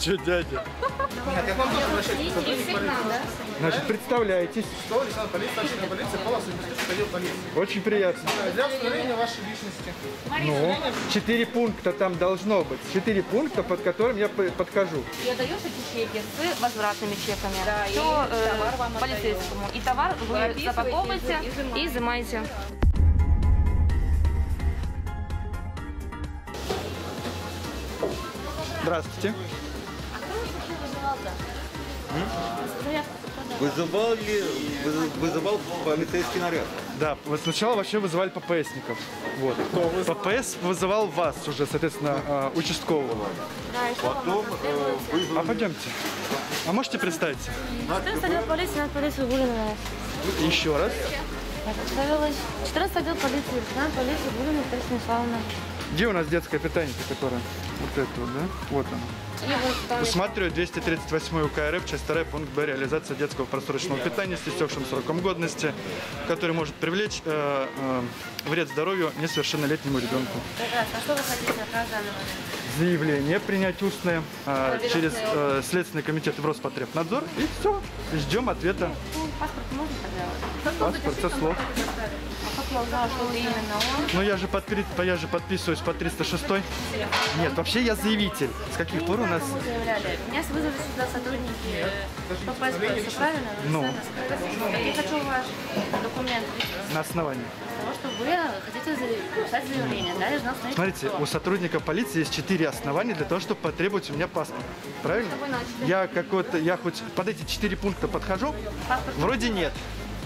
Че, дядя? Нет, я вам. Значит, представляетесь. Что, лейтенант полиции, старший полиции, Павлов, отдел полиции. Очень приятно. Для установления вашей личности. Ну, четыре пункта там должно быть. Четыре пункта, под которым я п- подхожу. И отдаешь эти чеки с возвратными чеками. Да, и Все товар вам полицейскому. И товар вы запаковываете и изымаете. Здравствуйте. Вызывали, выз- вызывал полицейский наряд. Да, вот сначала вообще вызывали ППСников. Вот. ППС вызывал вас уже, соответственно, э, участкового. Потом э, вызвали А пойдемте. А можете представиться? Четырнадцатый отдел полиции, на полицию Гулина. Еще раз. Представилась. 14 отдел полиции, лейтенант полиции Гулина Наталья Станиславовна. Где у нас детское питание, которое? Вот это вот, да? Вот оно. Вот Усматриваю 238 УК РФ, часть 2, пункт Б, реализация детского просроченного питания с истекшим сроком годности, который может привлечь э, э, вред здоровью несовершеннолетнему ребенку. прекрасно. А что вы хотите от нас? Заявление принять устное э, через э, Следственный комитет в Роспотребнадзор и все. Ждем ответа. Ну, паспорт можно? Паспорт со слов. Как я узнала, что вы именно он? Ну я же, подпи- я же подписываюсь по 306. Нет, вообще я заявитель. С каких пор у нас... Вы заявляли. Меня вызвали сюда сотрудники ППС, правильно? Ну. Я хочу ваш документ На основании. того, что вы хотите написать заявление. Да, я должна установить Смотрите, кто. у сотрудника полиции есть четыре основания для того, чтобы потребовать у меня паспорт. Правильно? Я какой-то, я хоть под эти четыре пункта подхожу? Паспорт, Вроде нет,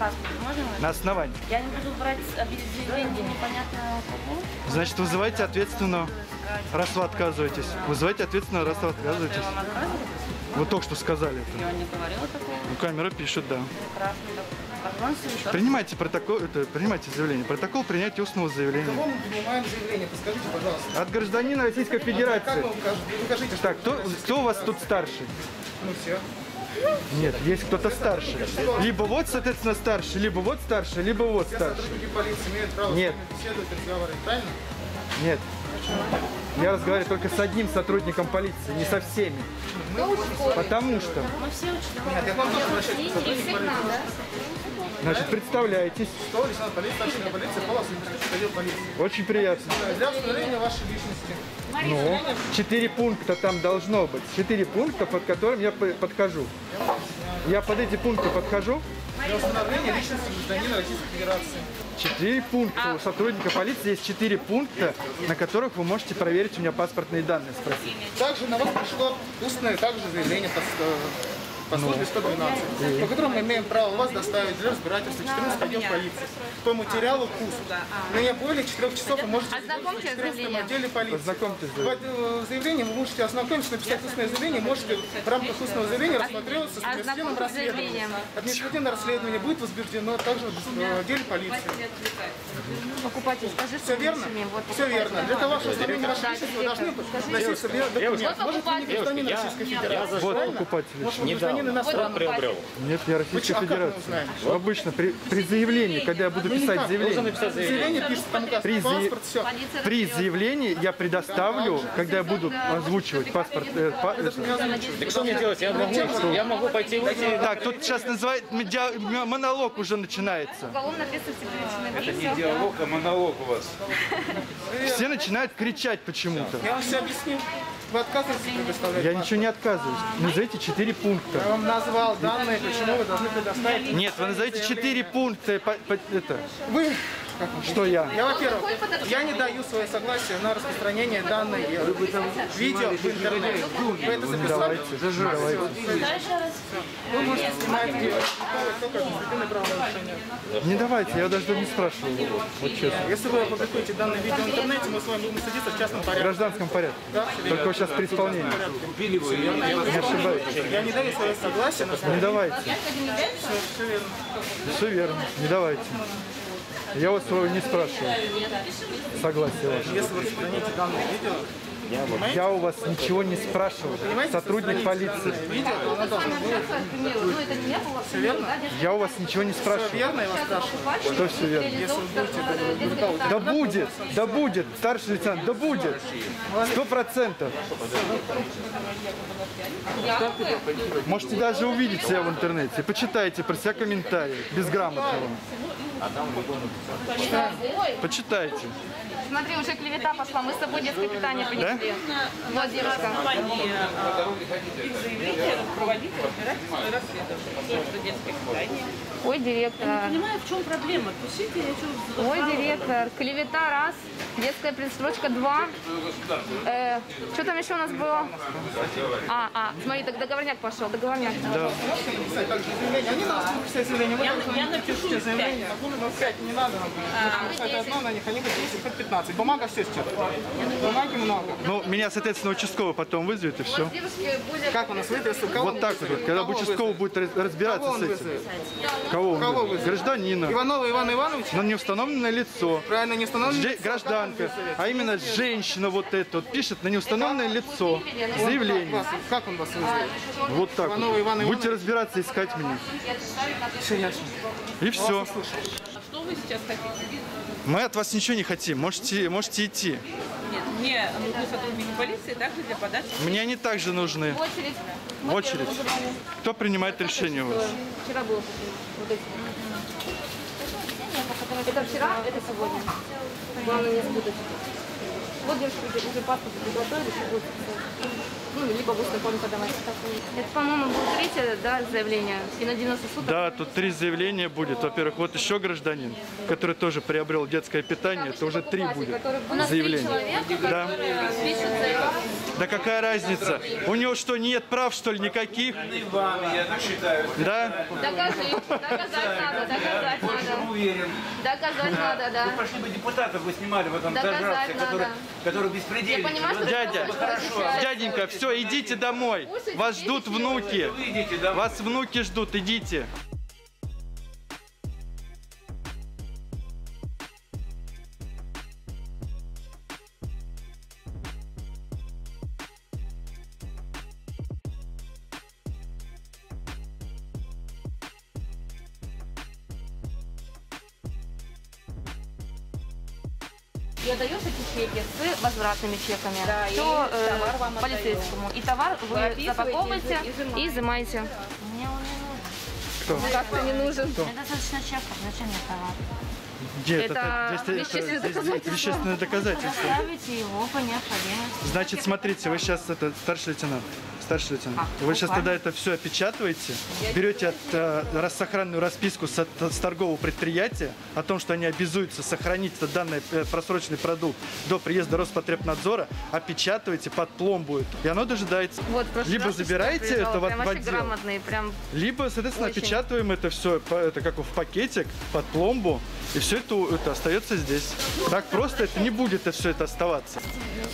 паспорт можно? на основании. Я не буду брать заявление непонятно кого. Значит, вызывайте ответственного, раз вы отказываетесь. Вызывайте ответственного, раз вы отказываетесь. Вам? Вы только что сказали это. Я не говорила такого. Ну, камера пишет, да. Принимайте протокол, это, принимайте заявление. Протокол принятия устного заявления. Кого мы принимаем заявление? Подскажите, пожалуйста. От гражданина Российской Как Федерации. укажете? Укажите, что Так, кто, кто у вас тут старший? ну все. Нет, есть кто-то старший. Либо вот, соответственно, старший, либо вот старший, либо вот Все старший. сотрудники полиции имеют право Нет. с вами беседовать, разговаривать, правильно? Нет. Я разговариваю только с одним сотрудником полиции, не со всеми. Потому что, Мы все учителя. Значит, представляетесь. Что, лейтенант полиции, старший полиции, Павлов, отдел полиции. Очень приятно. Для установления вашей личности. Ну, четыре пункта там должно быть. Четыре пункта, под которым я подхожу. Я под эти пункты подхожу. Для установления личности гражданина Российской Федерации. Четыре пункта. У сотрудника полиции есть четыре пункта, на которых вы можете проверить у меня паспортные данные, спросить. Также на вас пришло устное также заявление по, по службе 112, по которому мы имеем право вас доставить для разбирательства 14 отдел полиции по материалу КУС. Но не более 4 часов вы можете Ознакомьтесь с в 14 заявлением. отделе полиции. Познакомьтесь с В э, заявлении вы можете ознакомиться, написать устное заявление, можете в рамках устного заявления рассматриваться с административным Ознакомьтесь расследованием. Административное расследование будет возбуждено также в отделе полиции. Покупатель, скажи, Все верно? Вот, Все верно. Для того, чтобы установление вашей личности, вы должны носить себе документ. Может, вы не гражданин Российской Федерации. Вот покупатель. Может, вы гражданин иностранный. Нет, я Российской Вы Федерации. узнаем? Обычно при, при заявлении, когда я буду Ну, писать заявление, Заявление там При за- паспорт, все. при заявлении я предоставлю, когда я буду озвучивать паспорт. э, па-. Так что мне делать? Я могу, я могу пойти выйти. Так, тут сейчас называет медиа- монолог уже начинается. Это не диалог, а монолог у вас. Все начинают кричать почему-то. Я вам все объяснил. Вы отказываетесь предоставлять Я ничего не отказываюсь. Назовите четыре Я пункта. вам назвал данные, почему вы должны предоставить. Нет, вы назовите четыре пункта. по- по- это, Вы, что я? я, во-первых, я не даю свое согласие на распространение данной видео в интернете. Вы это записали? Давайте. Вы можете снимать. Не давайте, я даже не спрашивал. Вот честно. Если вы опубликуете данное видео в интернете, мы с вами будем садиться в частном В порядке. гражданском порядке. Только вот сейчас при исполнении. Не ошибайтесь. Я не даю свое согласие на Не давайте. все верно. Все верно. Не давайте. Я вас своего не спрашиваю. Согласие ваше. Если вы распространите данное видео, Я у вас ничего не спрашивал. Сотрудник со полиции. ну? Я у вас ничего не спрашивал. верно, я. Что все верно? Да будет, да будет, старший лейтенант, да будет. Сто процентов. Можете даже увидеть себя в интернете. Почитайте про себя комментарии. Безграмотного. Почитайте. Смотри, уже клевета пошла. Мы с тобой детское питание принесли. Вот девушка. Ой, директор. понимаю, в чем проблема. Пишите, я что Ой. Клевета раз. Детская предстрочка два. Э, что там еще у нас было? А, а, смотри, так договорняк пошел. Договорняк. Да. Я- я напишу заявление. Ну, 5 не надо. Написать одно на них, они хоть 10, хоть 15. Бумага все сейчас. Бумаги много. Ну, меня, соответственно, участковый потом вызовет и все. Как у нас? Кого Вот так вот, когда Кого участковый вызовет? будет разбираться с этим. вызовет? Кого он вызовет? Гражданина. Иванова Ивана Ивановича? Но не установленное лицо. Правильно, не? Же- гражданка, а именно женщина вот эта вот пишет на неустановленное лицо заявление. Как он вас вызовет? Вот так вот. Будете разбираться, искать меня. Все ясно. И все. Что вы сейчас хотите? Мы от вас ничего не хотим. Можете, можете идти. Нет, мне нужны сотрудники полиции также для подачи. Мне они также нужны. В очередь. В очередь. Кто принимает решение у вас? Вчера было вот эти. Это вчера, это сегодня. Главное не спутать. Вот девушка уже паспорт приготовили, что будет ну, либо устной форме подавать. Это, по-моему, будет третье, да, заявление. И на 90 суток. Да, тут три заявления будет. Во-первых, вот еще гражданин, который тоже приобрел детское питание. Это уже три будет заявления. Да. Пишут заявку. Да какая разница? У него что, нет прав, что ли, никаких? Да? Докажи. Доказать надо, доказать надо. Уверен. Доказать надо, да. Пошли бы депутатов вы снимали в этом Доказать зажравце, который, который Я беспредельный. понимаю, что Дядя, дяденька, все, идите домой. Вас ждут внуки. Вы. Вас внуки ждут, идите. И отдаешь эти чеки с возвратными чеками. Да, и Все товар вам полицейскому. И товар вы, описываете, запаковываете изымаете. и изымаете. Мне он не нужен. Кто? Как-то не нужен. Мне достаточно чеков. Зачем мне товар? Где Это это? Здесь, вещественное это, здесь доказательство. вещественное доказательство. Доставите его по необходимости. Значит, смотрите, вы сейчас это старший лейтенант. Старший лейтенант. Вы сейчас тогда это все опечатываете, берете от, э, сохранную расписку с, от- с торгового предприятия о том, что они обязуются сохранить этот данный э, просроченный продукт до приезда Роспотребнадзора, опечатываете под пломбу и оно дожидается. Вот, Либо раз забираете это в, в отдел, грамотный, прям либо, соответственно, Очень. опечатываем это все, это как в пакетик, под пломбу, и все все это, это остается здесь. Так просто это не будет это все это оставаться.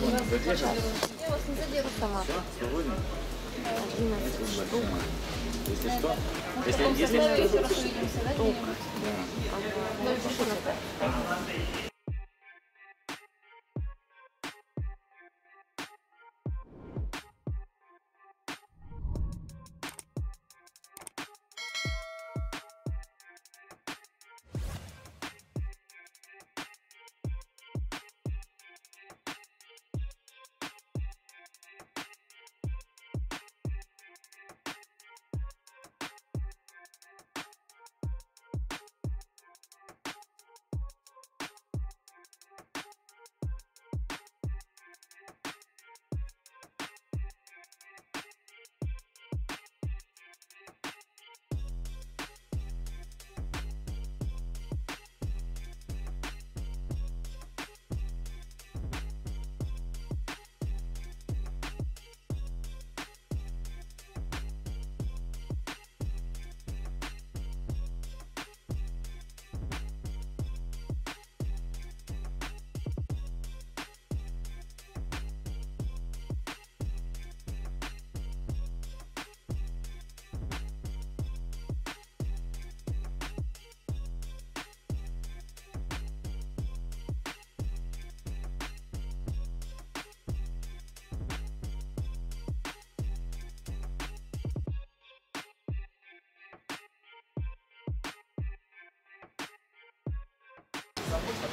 Я вас не задержу сама. Если что, если, если что,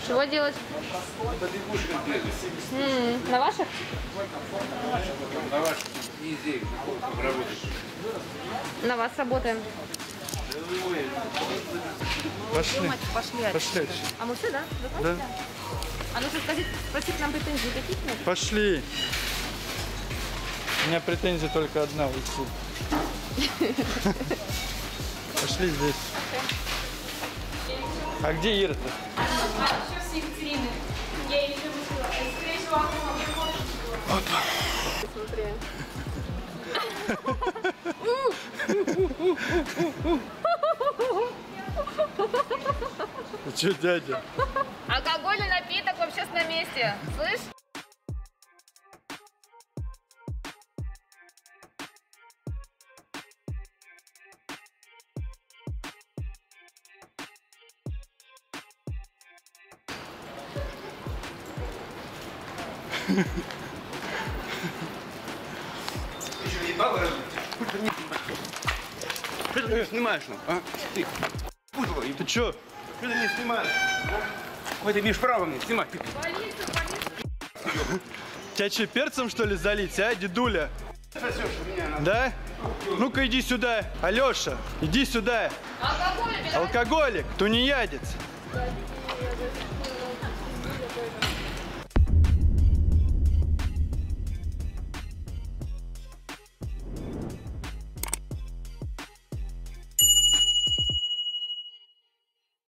Чего делать? М, На ваших? На вас работаем. Пошли. Пошли. Пошли. А мы все, да? Да. А ну что, скажите, спросите к нам претензий каких нет? Пошли. У меня претензия только одна уйти. Пошли здесь. А где Ира-то? Ты что, дядя? Алкогольный напиток в общественном месте. Слышь? Что ты меня снимаешь? ну, А? Ты, пудло, Ты что? что ты меня снимаешь? Ой, ты имеешь право мне снимать. Ты- Тебя че, перцем что ли залить, а, дедуля? Да? Ну-ка иди сюда, Алеша, иди сюда. Алкоголь, Алкоголик, тунеядец.